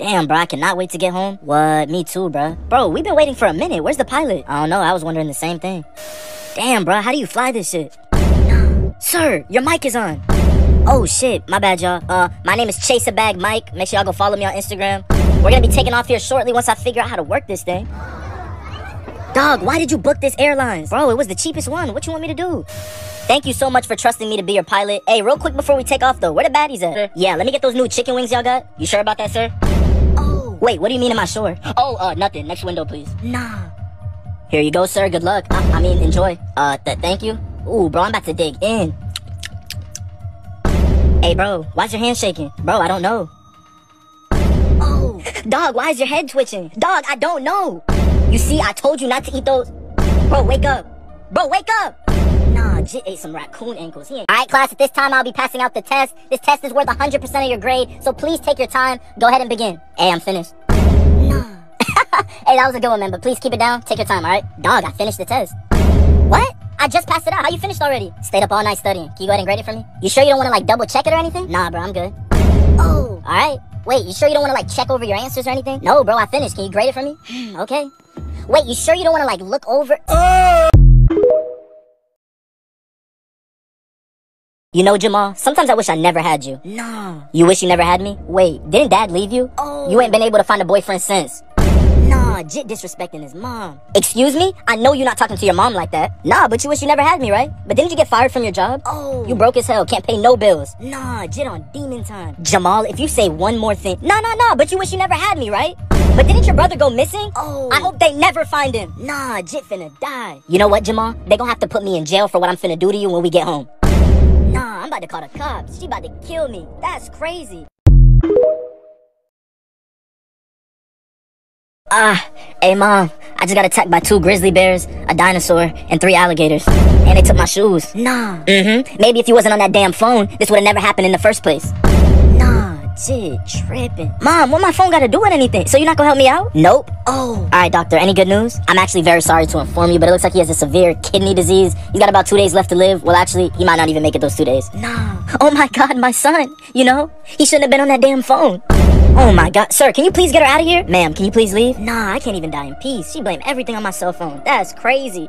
Damn, bro, I cannot wait to get home. What? Me too, bro. Bro, we've been waiting for a minute. Where's the pilot? I don't know. I was wondering the same thing. Damn, bro, how do you fly this shit? Sir, your mic is on. Oh shit, my bad, y'all. Uh, my name is Chase a Bag Mike. Make sure y'all go follow me on Instagram. We're gonna be taking off here shortly once I figure out how to work this thing. Dog, why did you book this airlines? Bro, it was the cheapest one. What you want me to do? Thank you so much for trusting me to be your pilot. Hey, real quick before we take off though, where the baddies at? Yeah, let me get those new chicken wings y'all got. You sure about that, sir? Wait, what do you mean am I sure? Oh, uh, nothing. Next window, please. Nah. Here you go, sir. Good luck. I, I mean, enjoy. Uh, th thank you. Ooh, bro, I'm about to dig in. Hey, bro, why's your hand shaking? Bro, I don't know. Oh, dog, why is your head twitching? Dog, I don't know. You see, I told you not to eat those. Bro, wake up. Bro, wake up. Jit ate some raccoon ankles. He. All right, class, at this time, I'll be passing out the test. This test is worth 100% of your grade, so please take your time. Go ahead and begin. Hey, I'm finished. Nah. hey, that was a good one, man, but please keep it down. Take your time, all right? Dog, I finished the test. What? I just passed it out. How you finished already? Stayed up all night studying. Can you go ahead and grade it for me? You sure you don't want to, like, double check it or anything? Nah, bro, I'm good. Oh. All right. Wait, you sure you don't want to, like, check over your answers or anything? No, bro, I finished. Can you grade it for me? Hmm, okay. Wait, you sure you don't want to, like, look over? Oh! You know, Jamal, sometimes I wish I never had you. Nah. You wish you never had me? Wait, didn't dad leave you? Oh. You ain't been able to find a boyfriend since. Nah, Jit disrespecting his mom. Excuse me? I know you're not talking to your mom like that. Nah, but you wish you never had me, right? But didn't you get fired from your job? Oh. You broke as hell, can't pay no bills. Nah, Jit on demon time. Jamal, if you say one more thing. Nah, nah, nah, but you wish you never had me, right? But didn't your brother go missing? Oh. I hope they never find him. Nah, Jit finna die. You know what, Jamal? They gonna have to put me in jail for what I'm finna do to you when we get home. About to call the cops. She about to kill me. That's crazy. Ah, hey mom, I just got attacked by two grizzly bears, a dinosaur, and three alligators. And they took my shoes. Nah. Mm-hmm. Maybe if you wasn't on that damn phone, this would have never happened in the first place. Nah, Jit, tripping. Mom, what my phone got to do with anything? So you're not gonna help me out? Nope. Oh. Alright, doctor, any good news? I'm actually very sorry to inform you, but it looks like he has a severe kidney disease. He's got about two days left to live. Well, actually, he might not even make it those two days. Nah. Oh my god, my son. You know, he shouldn't have been on that damn phone. Oh my god. Sir, can you please get her out of here? Ma'am, can you please leave? Nah, I can't even die in peace. She blamed everything on my cell phone. That's crazy.